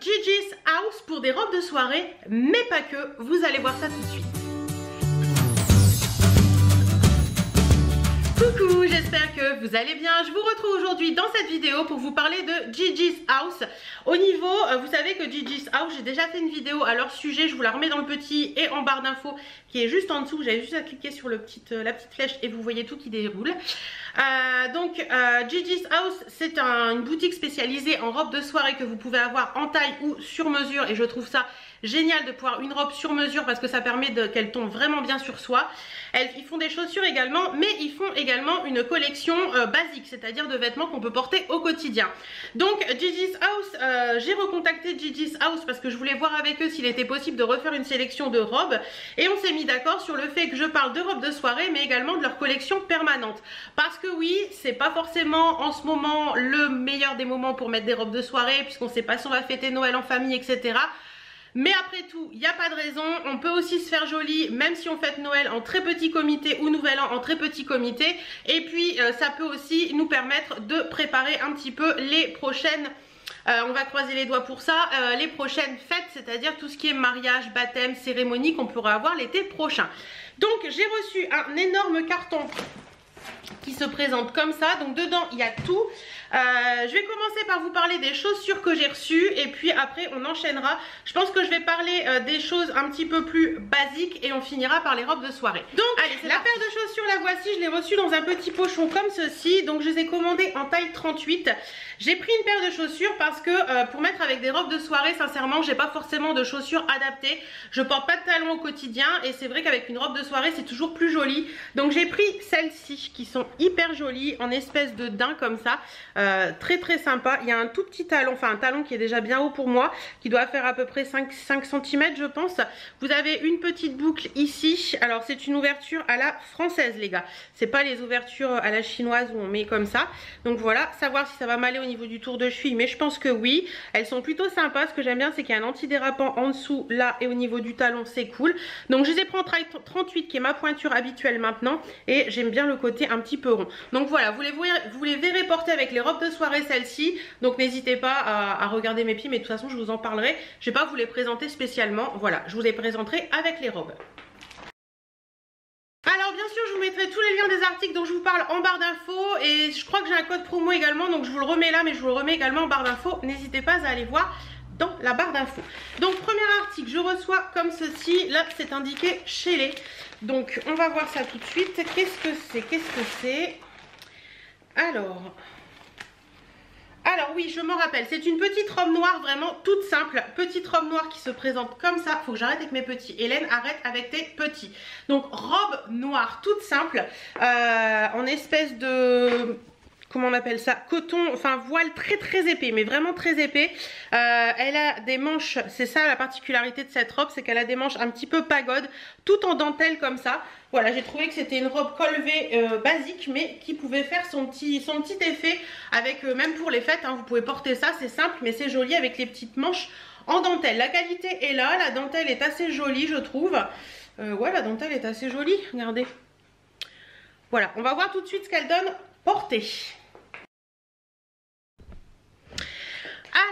Gigi's House pour des robes de soirée, mais pas que, vous allez voir ça tout de suite. Coucou, j'espère que vous allez bien. Je vous retrouve aujourd'hui dans cette vidéo pour vous parler de Gigi's House. Au niveau, euh, vous savez que Gigi's House, j'ai déjà fait une vidéo à leur sujet, je vous la remets dans le petit et en barre d'infos qui est juste en dessous. Avez juste à cliquer sur le petit, euh, la petite flèche et vous voyez tout qui déroule. Euh, donc Gigi's House, c'est une boutique spécialisée en robes de soirée que vous pouvez avoir en taille ou sur mesure et je trouve ça génial de pouvoir une robe sur mesure parce que ça permet qu'elle tombe vraiment bien sur soi. Elles, ils font des chaussures également, mais ils font également une collection euh, basique, c'est-à-dire de vêtements qu'on peut porter au quotidien. Donc Gigi's House, euh, j'ai recontacté Gigi's House parce que je voulais voir avec eux s'il était possible de refaire une sélection de robes et on s'est mis d'accord sur le fait que je parle de robes de soirée mais également de leur collection permanente. Parce que oui, c'est pas forcément en ce moment le meilleur des moments pour mettre des robes de soirée puisqu'on sait pas si on va fêter Noël en famille, etc. Mais après tout, il n'y a pas de raison. On peut aussi se faire joli, même si on fête Noël en très petit comité ou Nouvel An en très petit comité. Et puis, euh, ça peut aussi nous permettre de préparer un petit peu les prochaines... Euh, on va croiser les doigts pour ça, euh, les prochaines fêtes, c'est-à-dire tout ce qui est mariage, baptême, cérémonie qu'on pourra avoir l'été prochain. Donc j'ai reçu un énorme carton qui se présente comme ça. Donc dedans il y a tout. Euh, je vais commencer par vous parler des chaussures que j'ai reçues et puis après on enchaînera. Je pense que je vais parler euh, des choses un petit peu plus basiques et on finira par les robes de soirée. Donc allez, la paire de chaussures la voici, je l'ai reçue dans un petit pochon comme ceci. Donc je les ai commandées en taille 38. J'ai pris une paire de chaussures parce que euh, pour mettre avec des robes de soirée, sincèrement, j'ai pas forcément de chaussures adaptées. Je porte pas de talons au quotidien et c'est vrai qu'avec une robe de soirée, c'est toujours plus joli. Donc j'ai pris celles-ci qui sont hyper jolies en espèce de daim comme ça. Euh, très très sympa. Il y a un tout petit talon, enfin un talon qui est déjà bien haut pour moi, qui doit faire à peu près 5, 5 cm je pense. Vous avez une petite boucle ici. Alors c'est une ouverture à la française les gars. C'est pas les ouvertures à la chinoise où on met comme ça. Donc voilà, savoir si ça va m'aller au niveau du tour de cheville mais je pense que oui elles sont plutôt sympas ce que j'aime bien c'est qu'il y a un antidérapant en dessous là et au niveau du talon c'est cool donc je les ai pris en 38 qui est ma pointure habituelle maintenant et j'aime bien le côté un petit peu rond donc voilà vous les, vous les verrez porter avec les robes de soirée celles-ci donc n'hésitez pas à, regarder mes pieds mais de toute façon je vous en parlerai je vais pas vous les présenter spécialement voilà je vous les présenterai avec les robes alors bien sûr je vous mettrai tous les liens des articles dont je vous parle en barre d'infos et je crois que j'ai un code promo également donc je vous le remets là mais je vous le remets également en barre d'infos. N'hésitez pas à aller voir dans la barre d'infos. Donc premier article, je reçois comme ceci, là c'est indiqué chez les. Donc on va voir ça tout de suite. Qu'est-ce que c'est? Qu'est-ce que c'est? Alors, oui, je m'en rappelle, c'est une petite robe noire vraiment toute simple. Petite robe noire qui se présente comme ça. Faut que j'arrête avec mes petits. Hélène, arrête avec tes petits. Donc robe noire toute simple euh, en espèce de comment on appelle ça, coton, enfin voile très très épais, mais vraiment très épais. Euh, elle a des manches, c'est ça la particularité de cette robe, c'est qu'elle a des manches un petit peu pagode, tout en dentelle comme ça. Voilà, j'ai trouvé que c'était une robe colvée euh, basique, mais qui pouvait faire son petit, son petit effet avec, euh, même pour les fêtes, hein, vous pouvez porter ça, c'est simple, mais c'est joli avec les petites manches en dentelle. La qualité est là, la dentelle est assez jolie, je trouve. ouais, la dentelle est assez jolie, regardez. Voilà, on va voir tout de suite ce qu'elle donne portée.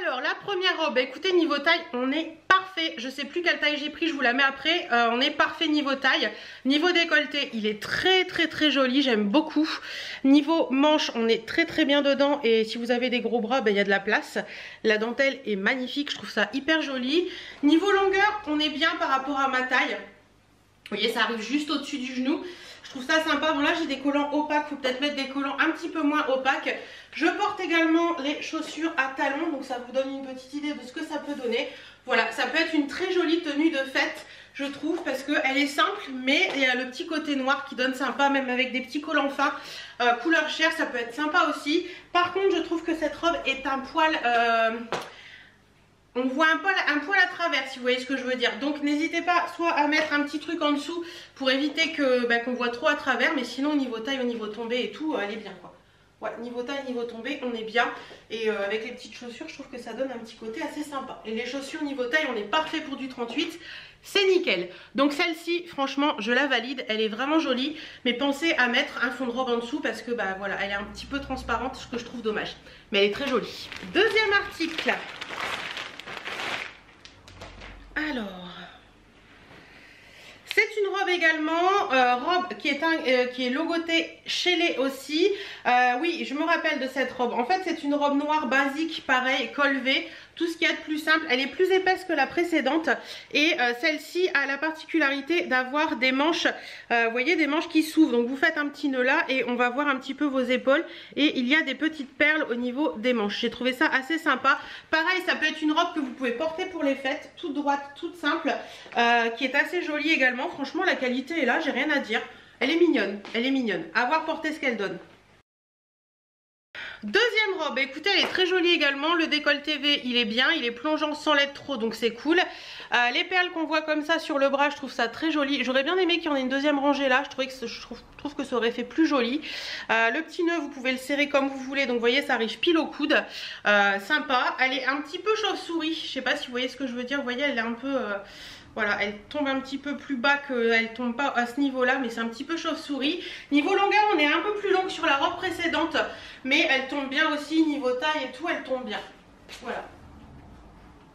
Alors la première robe, écoutez niveau taille on est parfait, je sais plus quelle taille j'ai pris, je vous la mets après, euh, on est parfait niveau taille. Niveau décolleté il est très très très joli, j'aime beaucoup. Niveau manche on est très très bien dedans et si vous avez des gros bras ben, il y a de la place. La dentelle est magnifique, je trouve ça hyper joli. Niveau longueur on est bien par rapport à ma taille. Vous voyez ça arrive juste au dessus du genou je trouve ça sympa. Bon là j'ai des collants opaques, faut peut-être mettre des collants un petit peu moins opaques. Je porte également les chaussures à talons, donc ça vous donne une petite idée de ce que ça peut donner. Voilà, ça peut être une très jolie tenue de fête, je trouve, parce qu'elle est simple, mais il y a le petit côté noir qui donne sympa, même avec des petits collants fins, euh, couleur chair, ça peut être sympa aussi. Par contre, je trouve que cette robe est un poil... Euh, on voit un poil, un poil à travers si vous voyez ce que je veux dire. Donc n'hésitez pas soit à mettre un petit truc en dessous pour éviter bah, qu'on voit trop à travers. Mais sinon au niveau taille, au niveau tombée et tout, elle est bien quoi. Ouais, niveau taille, niveau tombée, on est bien. Et euh, avec les petites chaussures, je trouve que ça donne un petit côté assez sympa. Et les chaussures niveau taille, on est parfait pour du 38. C'est nickel. Donc celle-ci, franchement, je la valide. Elle est vraiment jolie. Mais pensez à mettre un fond de robe en dessous parce que bah voilà, elle est un petit peu transparente, ce que je trouve dommage. Mais elle est très jolie. Deuxième article. Alors, c'est une robe également, euh, robe qui est, euh, qui est logotée chez les aussi. Euh, oui, je me rappelle de cette robe. En fait, c'est une robe noire basique, pareil, col V tout ce qu'il y a de plus simple. Elle est plus épaisse que la précédente et celle-ci a la particularité d'avoir des manches, vous voyez, des manches qui s'ouvrent. Donc vous faites un petit nœud là et on va voir un petit peu vos épaules et il y a des petites perles au niveau des manches. J'ai trouvé ça assez sympa. Pareil, ça peut être une robe que vous pouvez porter pour les fêtes, toute droite, toute simple, qui est assez jolie également. Franchement, la qualité est là, j'ai rien à dire. Elle est mignonne, elle est mignonne. À voir porter ce qu'elle donne. Deuxième robe, écoutez elle est très jolie également, le décolleté V il est bien, il est plongeant sans l'être trop donc c'est cool. Euh, les perles qu'on voit comme ça sur le bras je trouve ça très joli, j'aurais bien aimé qu'il y en ait une deuxième rangée là, je, trouvais que trouve, que ça aurait fait plus joli. Euh, le petit nœud vous pouvez le serrer comme vous voulez donc vous voyez ça arrive pile au coude, euh, sympa. Elle est un petit peu chauve-souris, je sais pas si vous voyez ce que je veux dire, vous voyez elle est un peu... Voilà, elle tombe un petit peu plus bas qu'elle tombe pas à ce niveau-là, mais c'est un petit peu chauve-souris. Niveau longueur, on est un peu plus long que sur la robe précédente, mais elle tombe bien aussi, niveau taille et tout, elle tombe bien. Voilà.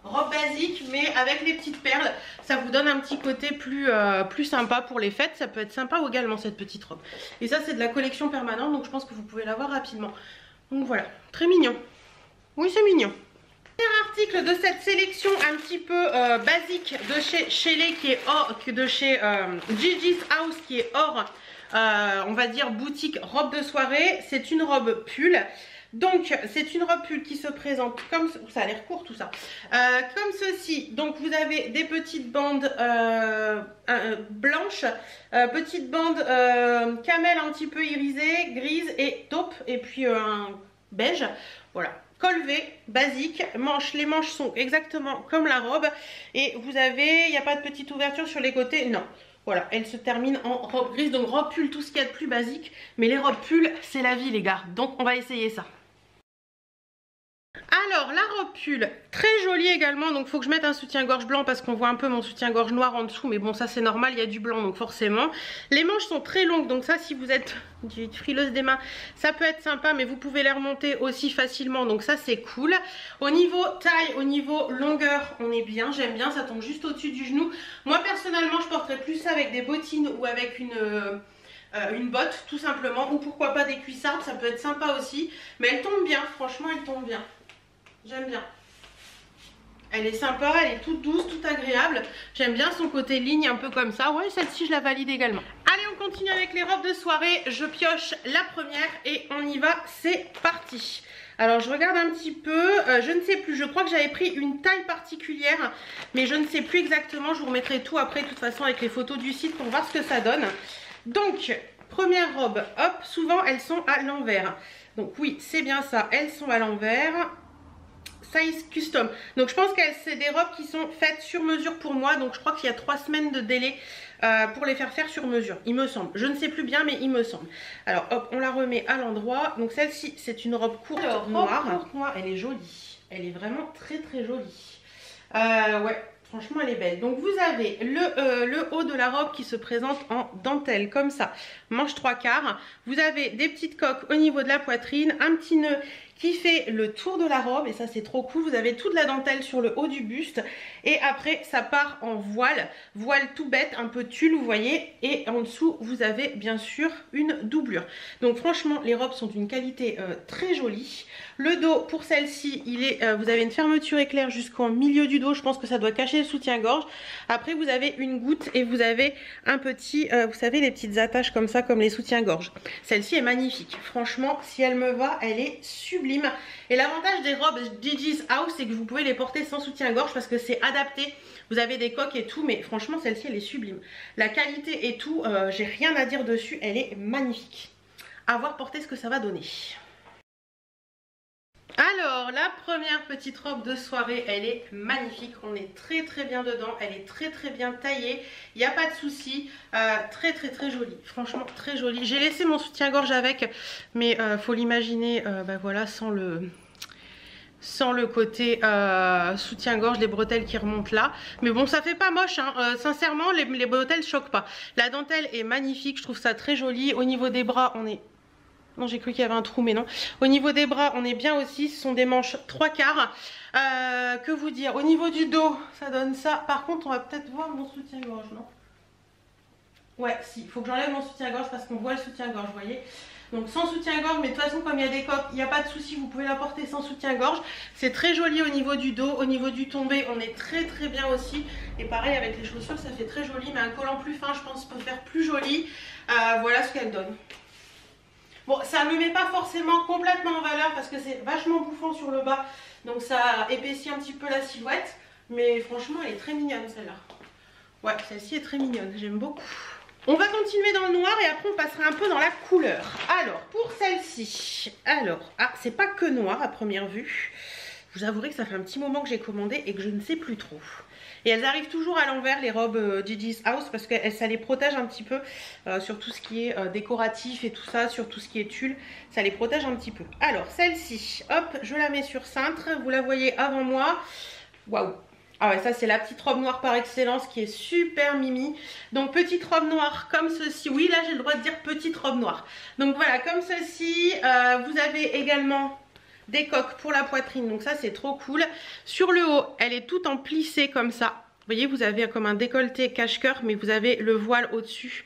Robe basique, mais avec les petites perles, ça vous donne un petit côté plus, euh, plus sympa pour les fêtes. Ça peut être sympa également, cette petite robe. Et ça, c'est de la collection permanente, donc je pense que vous pouvez l'avoir rapidement. Donc voilà, très mignon. Oui, c'est mignon article de cette sélection un petit peu euh, basique de chez Shelley qui est hors, de chez euh, Gigi's House qui est hors, euh, on va dire boutique robe de soirée. C'est une robe pull. Donc c'est une robe pull qui se présente comme ça a l'air court tout ça comme ceci donc vous avez des petites bandes blanches petites bandes camel un petit peu irisées grises et taupe et puis un beige voilà col V, basique, manches, les manches sont exactement comme la robe et vous avez, il n'y a pas de petite ouverture sur les côtés, non. Voilà, elle se termine en robe grise, donc robe pull, tout ce qu'il y a de plus basique, mais les robes pull, c'est la vie les gars, donc on va essayer ça. Alors la robe pull, très jolie également, donc il faut que je mette un soutien-gorge blanc parce qu'on voit un peu mon soutien-gorge noir en dessous, mais bon ça c'est normal, il y a du blanc donc forcément. Les manches sont très longues, donc ça si vous êtes frileuse des mains, ça peut être sympa, mais vous pouvez les remonter aussi facilement, donc ça c'est cool. Au niveau taille, au niveau longueur, on est bien, j'aime bien, ça tombe juste au-dessus du genou. Moi personnellement je porterais plus ça avec des bottines ou avec une... Euh, une botte tout simplement ou pourquoi pas des cuissardes ça peut être sympa aussi mais elle tombe bien franchement elle tombe bien J'aime bien. Elle est sympa, elle est toute douce, toute agréable. J'aime bien son côté ligne un peu comme ça. Ouais, celle-ci, je la valide également. Allez, on continue avec les robes de soirée. Je pioche la première et on y va. C'est parti. Alors, je regarde un petit peu. Euh, je ne sais plus. Je crois que j'avais pris une taille particulière. Mais je ne sais plus exactement. Je vous remettrai tout après, de toute façon, avec les photos du site pour voir ce que ça donne. Donc, première robe. Hop, souvent, elles sont à l'envers. Donc oui, c'est bien ça. Elles sont à l'envers size custom. Donc je pense que c'est des robes qui sont faites sur mesure pour moi. Donc je crois qu'il y a trois semaines de délai euh, pour les faire faire sur mesure. Il me semble. Je ne sais plus bien mais il me semble. Alors hop, on la remet à l'endroit. Donc celle-ci c'est une robe courte noire. courte noire, elle est jolie. Elle est vraiment très très jolie. Euh, ouais, Franchement, elle est belle. Donc, vous avez le, euh, le, haut de la robe qui se présente en dentelle, comme ça. Manche trois quarts. Vous avez des petites coques au niveau de la poitrine, un petit nœud qui fait le tour de la robe et ça c'est trop cool. Vous avez toute la dentelle sur le haut du buste et après ça part en voile, voile tout bête, un peu tulle vous voyez et en dessous vous avez bien sûr une doublure. Donc franchement les robes sont d'une qualité euh, très jolie. Le dos pour celle-ci, il est, euh, vous avez une fermeture éclair jusqu'au milieu du dos, je pense que ça doit cacher le soutien-gorge. Après vous avez une goutte et vous avez un petit, euh, vous savez les petites attaches comme ça comme les soutiens-gorge. Celle-ci est magnifique, franchement si elle me va elle est sublime et l'avantage des robes Gigi's House, c'est que vous pouvez les porter sans soutien-gorge parce que c'est adapté. Vous avez des coques et tout, mais franchement, celle-ci, elle est sublime. La qualité et tout, euh, j'ai rien à dire dessus. Elle est magnifique. À voir porter ce que ça va donner. Alors, la première petite robe de soirée, elle est magnifique. On est très très bien dedans. Elle est très très bien taillée. Il n'y a pas de souci. Euh, très très très jolie. Franchement, très jolie. J'ai laissé mon soutien-gorge avec, mais euh, faut l'imaginer, euh, bah voilà, sans le sans le côté soutien-gorge, les bretelles qui remontent là. Mais bon, ça fait pas moche, hein. sincèrement, les, les bretelles choquent pas. La dentelle est magnifique, je trouve ça très joli. Au niveau des bras, on est Non, j'ai cru qu'il y avait un trou, mais non. Au niveau des bras, on est bien aussi. Ce sont des manches 3 quarts. Euh, que vous dire? Au niveau du dos, ça donne ça. Par contre, on va peut-être voir mon soutien-gorge, non? Ouais, si. Il faut que j'enlève mon soutien-gorge parce qu'on voit le soutien-gorge, vous voyez donc sans soutien-gorge, mais de toute façon comme il y a des coques, il n'y a pas de souci, vous pouvez la porter sans soutien-gorge. C'est très joli au niveau du dos, au niveau du tombé, on est très très bien aussi. Et pareil avec les chaussures, ça fait très joli, mais un collant plus fin, je pense, peut faire plus joli. Euh, voilà ce qu'elle donne. Bon, ça ne me met pas forcément complètement en valeur parce que c'est vachement bouffant sur le bas. Donc ça épaissit un petit peu la silhouette. Mais franchement, elle est très mignonne celle-là. Ouais, celle-ci est très mignonne, j'aime beaucoup. On va continuer dans le noir et après on passera un peu dans la couleur. Alors, pour celle-ci, alors, ah, c'est pas que noir à première vue. vous avouerez que ça fait un petit moment que j'ai commandé et que je ne sais plus trop. Et elles arrivent toujours à l'envers, les robes euh, House, parce que ça les protège un petit peu euh, sur tout ce qui est euh, décoratif et tout ça, sur tout ce qui est tulle. Ça les protège un petit peu. Alors, celle-ci, hop, je la mets sur cintre. Vous la voyez avant moi. Waouh ah ouais, ça c'est la petite robe noire par excellence qui est super mimi. Donc petite robe noire comme ceci. Oui, là j'ai le droit de dire petite robe noire. Donc voilà, comme ceci. Euh, vous avez également des coques pour la poitrine. Donc ça c'est trop cool. Sur le haut, elle est toute en plissé comme ça. Vous voyez, vous avez comme un décolleté cache-cœur, mais vous avez le voile au-dessus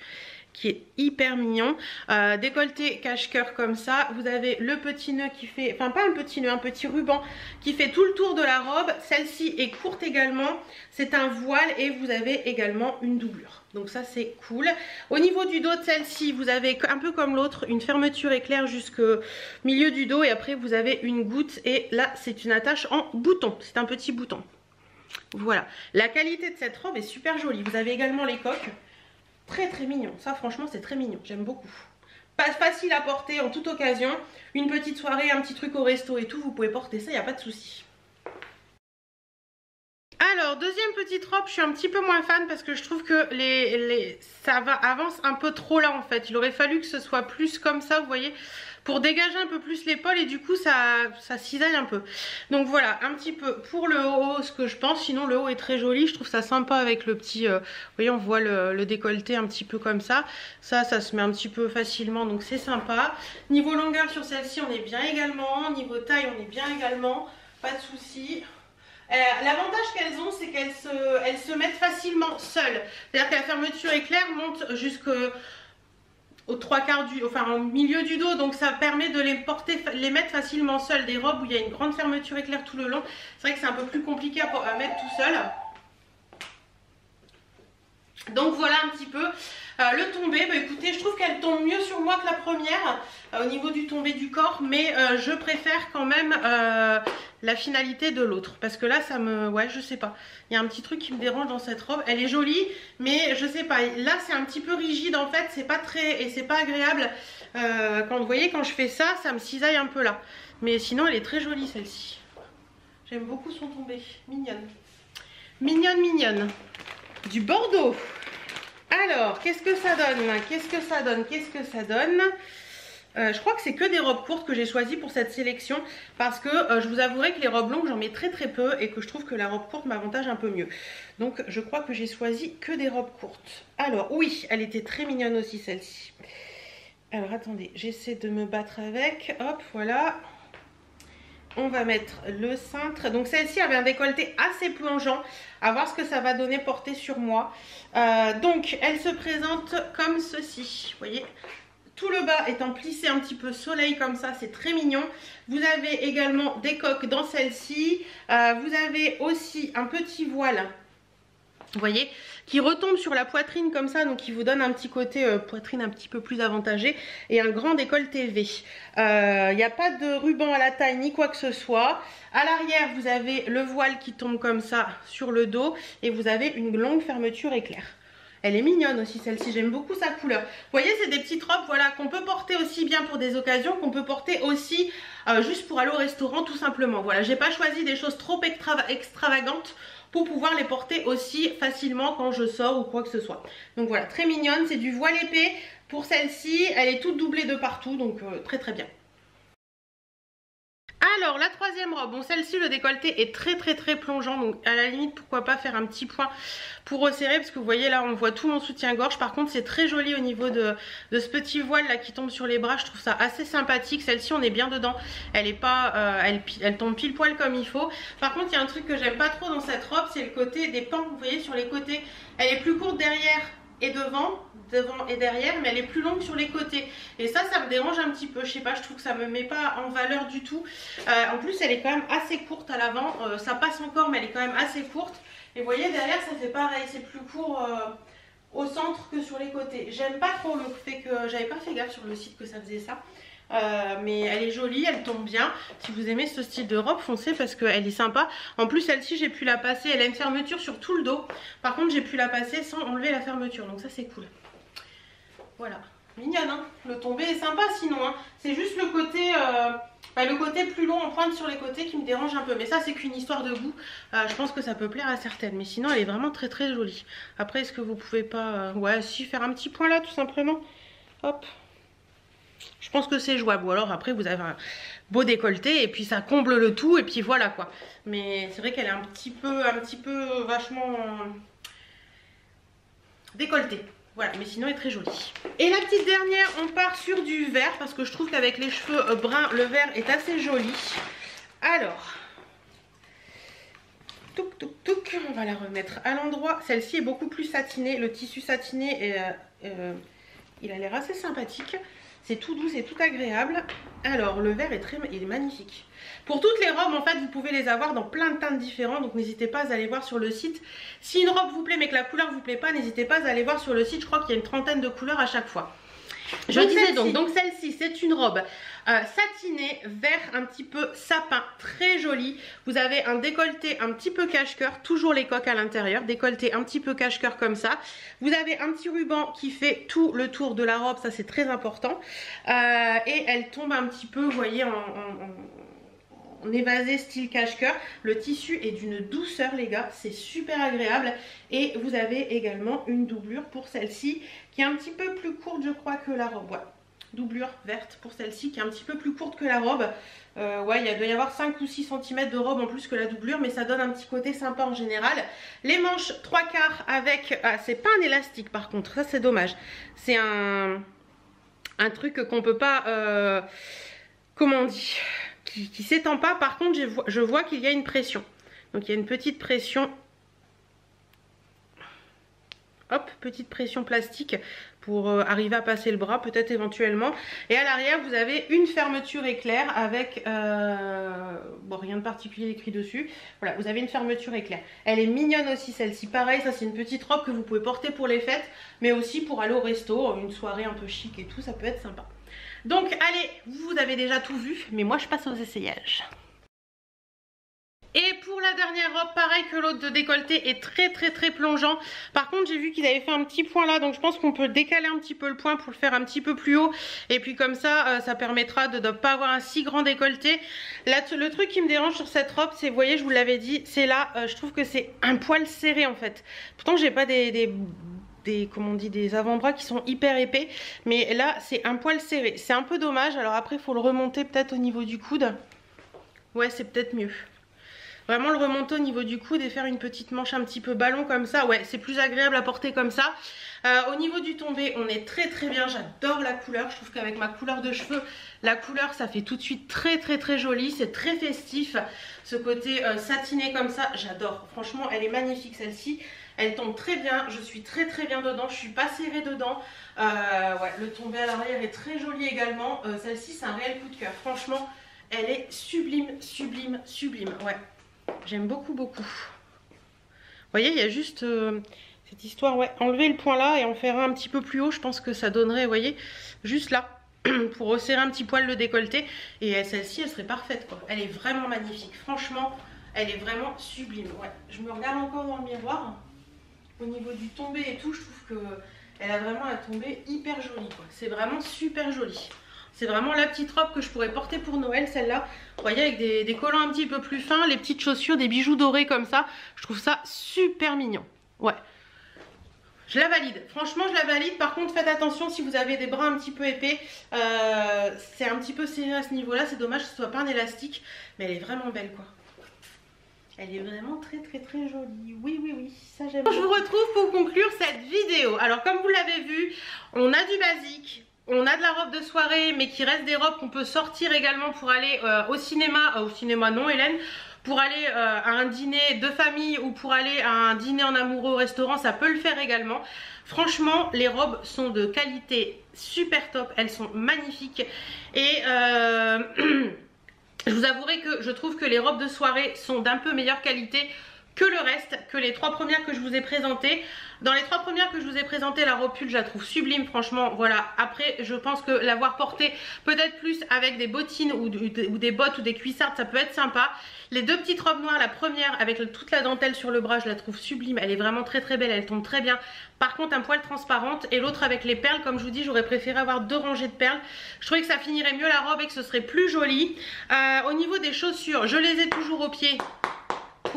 qui est hyper mignon. Euh, décolleté cache-cœur comme ça. Vous avez le petit nœud qui fait, enfin pas un petit nœud, un petit ruban qui fait tout le tour de la robe. Celle-ci est courte également. C'est un voile et vous avez également une doublure. Donc ça c'est cool. Au niveau du dos de celle-ci, vous avez un peu comme l'autre une fermeture éclair jusqu'au milieu du dos et après vous avez une goutte et là c'est une attache en bouton. C'est un petit bouton. Voilà. La qualité de cette robe est super jolie. Vous avez également les coques. Très très mignon. Ça franchement c'est très mignon. J'aime beaucoup. Pas facile à porter en toute occasion. Une petite soirée, un petit truc au resto et tout. Vous pouvez porter ça, il n'y a pas de souci. Alors, deuxième petite robe, je suis un petit peu moins fan parce que je trouve que les, les, ça va, avance un peu trop là en fait. Il aurait fallu que ce soit plus comme ça, vous voyez pour dégager un peu plus l'épaule et du coup ça, ça cisaille un peu. Donc voilà, un petit peu pour le haut ce que je pense. Sinon le haut est très joli, je trouve ça sympa avec le petit, euh, vous voyez on voit le, décolleté un petit peu comme ça. Ça, ça se met un petit peu facilement donc c'est sympa. Niveau longueur sur celle-ci on est bien également. Niveau taille on est bien également, pas de souci. Euh, l'avantage qu'elles ont, c'est qu'elles se, se mettent facilement seules. C'est-à-dire que la fermeture éclair monte jusqu'au au trois quarts du, enfin au milieu du dos, donc ça permet de les porter, les mettre facilement seules. Des robes où il y a une grande fermeture éclair tout le long, c'est vrai que c'est un peu plus compliqué à, mettre tout seul. Donc voilà un petit peu. Euh, le tombé, bah écoutez, je trouve qu'elle tombe mieux sur moi que la première euh, au niveau du tombé du corps, mais euh, je préfère quand même la finalité de l'autre parce que là ça me, ouais je sais pas, il y a un petit truc qui me dérange dans cette robe, elle est jolie, mais je sais pas, là c'est un petit peu rigide en fait, c'est pas très, et c'est pas agréable quand vous voyez quand je fais ça, ça me cisaille un peu là, mais sinon elle est très jolie celle-ci. J'aime beaucoup son tombé, mignonne. Mignonne, mignonne. Du Bordeaux. Alors, qu'est-ce que ça donne? Qu'est-ce que ça donne? Qu'est-ce que ça donne? Euh, je crois que c'est que des robes courtes que j'ai choisies pour cette sélection parce que euh, je vous avouerai que les robes longues j'en mets très très peu et que je trouve que la robe courte m'avantage un peu mieux. Donc je crois que j'ai choisi que des robes courtes. Alors oui, elle était très mignonne aussi celle-ci. Alors attendez, j'essaie de me battre avec. Hop, voilà on va mettre le cintre. Donc celle-ci avait un décolleté assez plongeant. À voir ce que ça va donner porter sur moi. Euh, donc elle se présente comme ceci. Vous voyez tout le bas étant plissé un petit peu soleil comme ça, c'est très mignon. Vous avez également des coques dans celle-ci. Euh, vous avez aussi un petit voile vous voyez, qui retombe sur la poitrine comme ça, donc qui vous donne un petit côté euh, poitrine un petit peu plus avantagé et un grand décolleté V. Il euh, n'y a pas de ruban à la taille ni quoi que ce soit. À l'arrière, vous avez le voile qui tombe comme ça sur le dos et vous avez une longue fermeture éclair. Elle est mignonne aussi celle-ci, j'aime beaucoup sa couleur. Vous voyez, c'est des petites robes voilà, qu'on peut porter aussi bien pour des occasions, qu'on peut porter aussi euh, juste pour aller au restaurant tout simplement. Voilà, j'ai pas choisi des choses trop extravagantes pour pouvoir les porter aussi facilement quand je sors ou quoi que ce soit. Donc voilà, très mignonne, c'est du voile épais. Pour celle-ci, elle est toute doublée de partout, donc euh, très très bien. Alors, la troisième robe, bon celle-ci le décolleté est très très très plongeant, donc à la limite pourquoi pas faire un petit point pour resserrer, parce que vous voyez là on voit tout mon soutien-gorge, par contre c'est très joli au niveau de, ce petit voile là qui tombe sur les bras, je trouve ça assez sympathique, celle-ci on est bien dedans, elle est pas, euh, elle, elle tombe pile poil comme il faut, par contre il y a un truc que j'aime pas trop dans cette robe, c'est le côté des pans, vous voyez sur les côtés, elle est plus courte derrière et devant, devant et derrière, mais elle est plus longue sur les côtés. Et ça, ça me dérange un petit peu. Je sais pas, je trouve que ça me met pas en valeur du tout. Euh, en plus, elle est quand même assez courte à l'avant. Euh, ça passe encore, mais elle est quand même assez courte. Et vous voyez, derrière, ça fait pareil. C'est plus court euh, au centre que sur les côtés. J'aime pas trop le fait que... J'avais pas fait gaffe sur le site que ça faisait ça. Euh, mais elle est jolie, elle tombe bien. Si vous aimez ce style de robe, foncez parce qu'elle est sympa. En plus, celle-ci, j'ai pu la passer. Elle a une fermeture sur tout le dos. Par contre, j'ai pu la passer sans enlever la fermeture. Donc ça, c'est cool. Voilà. Mignonne, hein Le tombé est sympa sinon. Hein c'est juste le côté... Euh, bah, le côté plus long en pointe sur les côtés qui me dérange un peu. Mais ça, c'est qu'une histoire de goût. Euh, je pense que ça peut plaire à certaines. Mais sinon, elle est vraiment très très jolie. Après, est-ce que vous pouvez pas... Ouais, si, faire un petit point là, tout simplement. Hop. Je pense que c'est jouable. Ou alors après vous avez un beau décolleté et puis ça comble le tout et puis voilà quoi. Mais c'est vrai qu'elle est un petit peu, un petit peu vachement décolletée. Voilà, mais sinon elle est très jolie. Et la petite dernière, on part sur du vert parce que je trouve qu'avec les cheveux euh, bruns, le vert est assez joli. Alors, touc touc touc, on va la remettre à l'endroit. Celle-ci est beaucoup plus satinée, le tissu satiné, est, euh, euh, il a l'air assez sympathique. C'est tout doux, c'est tout agréable. Alors, le vert est très est magnifique. Pour toutes les robes, en fait, vous pouvez les avoir dans plein de teintes différentes. Donc, n'hésitez pas à aller voir sur le site. Si une robe vous plaît, mais que la couleur vous plaît pas, n'hésitez pas à aller voir sur le site. Je crois qu'il y a une trentaine de couleurs à chaque fois. Je disais donc, donc celle-ci c'est une robe euh, satinée, vert un petit peu sapin, très jolie. Vous avez un décolleté un petit peu cache-cœur, toujours les coques à l'intérieur, décolleté un petit peu cache-cœur comme ça. Vous avez un petit ruban qui fait tout le tour de la robe, ça c'est très important. Euh, et elle tombe un petit peu, vous voyez, en, en évasé style cache-cœur. Le tissu est d'une douceur les gars, c'est super agréable. Et vous avez également une doublure pour celle-ci qui est un petit peu plus courte je crois que la robe. Doublure verte pour celle-ci qui est un petit peu plus courte que la robe. Euh, ouais, il doit y avoir 5 ou 6 cm de robe en plus que la doublure, mais ça donne un petit côté sympa en général. Les manches 3 quarts avec... Ah, c'est pas un élastique par contre, ça c'est dommage. C'est un, truc qu'on peut pas... Euh, comment on dit? Qui, s'étend pas. Par contre, je vois, je vois qu'il y a une pression. Donc il y a une petite pression hop, petite pression plastique pour euh, arriver à passer le bras peut-être éventuellement. Et à l'arrière vous avez une fermeture éclair avec, euh, bon rien de particulier écrit dessus. Voilà, vous avez une fermeture éclair. Elle est mignonne aussi celle-ci, pareil, ça c'est une petite robe que vous pouvez porter pour les fêtes, mais aussi pour aller au resto, une soirée un peu chic et tout, ça peut être sympa. Donc allez, vous avez déjà tout vu, mais moi je passe aux essayages. Et pour la dernière robe, pareil que l'autre de décolleté est très très très plongeant. Par contre, j'ai vu qu'ils avaient fait un petit point là, donc je pense qu'on peut décaler un petit peu le point pour le faire un petit peu plus haut. Et puis comme ça, euh, ça permettra de ne pas avoir un si grand décolleté. Le truc qui me dérange sur cette robe, c'est, vous voyez, je vous l'avais dit, c'est là, euh, je trouve que c'est un poil serré en fait. Pourtant, j'ai pas des des, on dit, des avant-bras qui sont hyper épais. Mais là, c'est un poil serré. C'est un peu dommage. Alors après, il faut le remonter peut-être au niveau du coude. Ouais, c'est peut-être mieux. Vraiment le remonter au niveau du coude et faire une petite manche un petit peu ballon comme ça. Ouais, c'est plus agréable à porter comme ça. Euh, au niveau du tombé, on est très très bien. J'adore la couleur. Je trouve qu'avec ma couleur de cheveux, la couleur, ça fait tout de suite très très très joli. C'est très festif. Ce côté euh, satiné comme ça, j'adore. Franchement, elle est magnifique celle-ci. Elle tombe très bien, je suis très très bien dedans, je suis pas serrée dedans. Euh, le tombé à l'arrière est très joli également. Celle-ci, c'est un réel coup de cœur. Franchement, elle est sublime, sublime, sublime. Ouais, J'aime beaucoup, beaucoup. Vous voyez, il y a juste euh, cette histoire, ouais, enlever le point là et en faire un, petit peu plus haut, je pense que ça donnerait, vous voyez, juste là, pour resserrer un petit poil le décolleté. Et celle-ci, elle serait parfaite, quoi. Elle est vraiment magnifique, franchement, elle est vraiment sublime, ouais. Je me regarde encore dans le miroir, au niveau du tombé et tout, je trouve que elle a vraiment un tombé hyper joli, quoi. C'est vraiment super joli. C'est vraiment la petite robe que je pourrais porter pour Noël, celle-là. Vous voyez, avec des, collants un petit peu plus fins, les petites chaussures, des bijoux dorés comme ça. Je trouve ça super mignon. Ouais. je la valide, franchement je la valide, par contre faites attention si vous avez des bras un petit peu épais, euh, c'est un petit peu serré à ce niveau là, c'est dommage que ce soit pas un élastique, mais elle est vraiment belle quoi. Elle est vraiment très très très jolie, oui oui oui, ça j'aime. Je vous retrouve pour conclure cette vidéo, alors comme vous l'avez vu, on a du basique, on a de la robe de soirée mais qui reste des robes qu'on peut sortir également pour aller euh, au cinéma, au cinéma non Hélène, pour aller euh, à un dîner de famille ou pour aller à un dîner en amoureux au restaurant, ça peut le faire également. Franchement, les robes sont de qualité super top, elles sont magnifiques. Et euh, je vous avouerai que je trouve que les robes de soirée sont d'un peu meilleure qualité que le reste, que les trois premières que je vous ai présentées. Dans les trois premières que je vous ai présentées, la robe pull, je la trouve sublime, franchement, voilà. Après, je pense que l'avoir portée peut-être plus avec des bottines ou, des bottes ou des cuissardes, ça peut être sympa. Les deux petites robes noires, la première avec toute la dentelle sur le bras, je la trouve sublime. Elle est vraiment très très belle, elle tombe très bien. Par contre, un poil transparente et l'autre avec les perles, comme je vous dis, j'aurais préféré avoir deux rangées de perles. Je trouvais que ça finirait mieux la robe et que ce serait plus joli. Euh, au niveau des chaussures, je les ai toujours au pied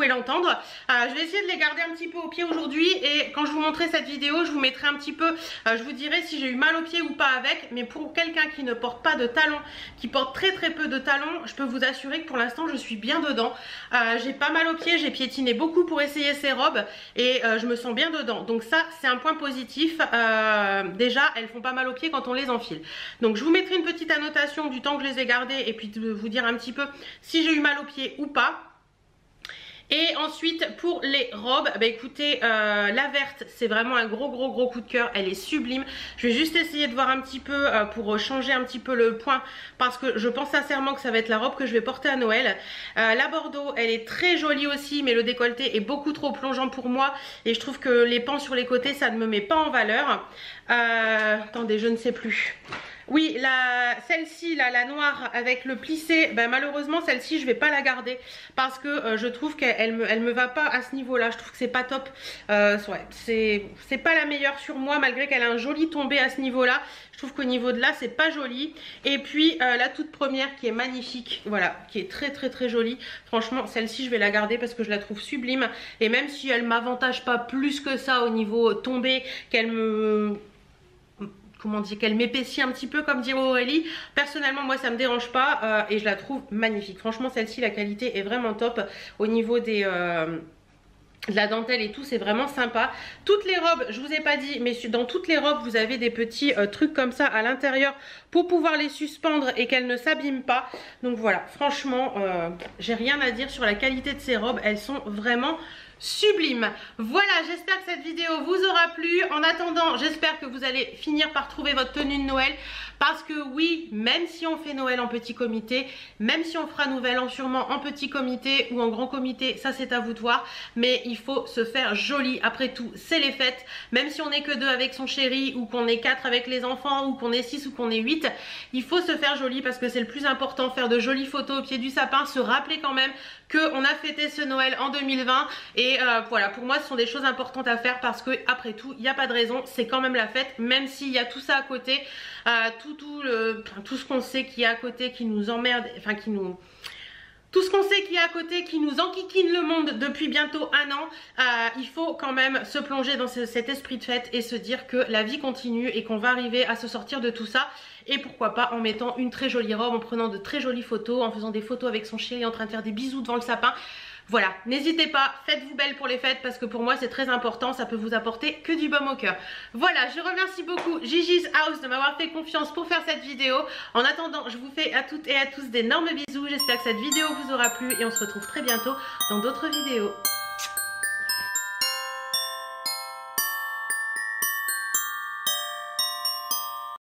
l'entendre. Euh, je vais essayer de les garder un petit peu au pied aujourd'hui et quand je vous montrerai cette vidéo, je vous mettrai un petit peu, euh, je vous dirai si j'ai eu mal au pied ou pas avec. Mais pour quelqu'un qui ne porte pas de talons, qui porte très très peu de talons, je peux vous assurer que pour l'instant je suis bien dedans. Euh, j'ai pas mal au pied, j'ai piétiné beaucoup pour essayer ces robes et je me sens bien dedans. Donc ça c'est un point positif. déjà elles font pas mal au pied quand on les enfile. Donc je vous mettrai une petite annotation du temps que je les ai gardées et puis de vous dire un petit peu si j'ai eu mal au pied ou pas. Et ensuite pour les robes, bah écoutez, euh, la verte c'est vraiment un gros gros gros coup de cœur, elle est sublime. Je vais juste essayer de voir un petit peu euh, pour changer un petit peu le point parce que je pense sincèrement que ça va être la robe que je vais porter à Noël. Euh, la Bordeaux, elle est très jolie aussi mais le décolleté est beaucoup trop plongeant pour moi et je trouve que les pans sur les côtés ça ne me met pas en valeur. attendez, je ne sais plus. Oui, celle-ci, là, la noire avec le plissé, ben, malheureusement celle-ci je vais pas la garder parce que euh, je trouve qu'elle me, me va pas à ce niveau-là. Je trouve que c'est pas top. Euh, ouais, c'est pas la meilleure sur moi malgré qu'elle a un joli tombé à ce niveau-là. Je trouve qu'au niveau de là c'est pas joli. Et puis euh, la toute première qui est magnifique, voilà, qui est très très très jolie. Franchement celle-ci je vais la garder parce que je la trouve sublime. Et même si elle m'avantage pas plus que ça au niveau tombé, qu'elle me comment dire, qu'elle m'épaissit un petit peu comme dirait Aurélie. Personnellement moi ça me dérange pas euh, et je la trouve magnifique. Franchement celle-ci la qualité est vraiment top au niveau des... Euh, de la dentelle et tout c'est vraiment sympa toutes les robes je vous ai pas dit mais dans toutes les robes vous avez des petits euh, trucs comme ça à l'intérieur pour pouvoir les suspendre et qu'elles ne s'abîment pas donc voilà franchement j'ai rien à dire sur la qualité de ces robes elles sont vraiment sublime. Voilà, j'espère que cette vidéo vous aura plu. En attendant, j'espère que vous allez finir par trouver votre tenue de Noël. Parce que oui, même si on fait Noël en petit comité, même si on fera Nouvel An sûrement en petit comité ou en grand comité, ça c'est à vous de voir. Mais il faut se faire joli. Après tout, c'est les fêtes. Même si on n'est que deux avec son chéri ou qu'on est quatre avec les enfants ou qu'on est six ou qu'on est huit, il faut se faire joli parce que c'est le plus important. Faire de jolies photos au pied du sapin, se rappeler quand même qu'on a fêté ce Noël en 2020 et euh, voilà pour moi ce sont des choses importantes à faire parce que après tout il n'y a pas de raison c'est quand même la fête même s'il y a tout ça à côté euh, tout ce qu'on sait qui est à côté qui nous emmerde enfin qui nous tout ce qu'on sait qui est à côté, qui nous enquiquine le monde depuis bientôt un an, euh, il faut quand même se plonger dans cet esprit de fête et se dire que la vie continue et qu'on va arriver à se sortir de tout ça. Et pourquoi pas en mettant une très jolie robe, en prenant de très jolies photos, en faisant des photos avec son chéri en train de faire des bisous devant le sapin. Voilà, n'hésitez pas, faites-vous belle pour les fêtes parce que pour moi c'est très important, ça peut vous apporter que du baume au cœur. Voilà, je remercie beaucoup Gigi's House de m'avoir fait confiance pour faire cette vidéo. En attendant, je vous fais à toutes et à tous d'énormes bisous, j'espère que cette vidéo vous aura plu et on se retrouve très bientôt dans d'autres vidéos.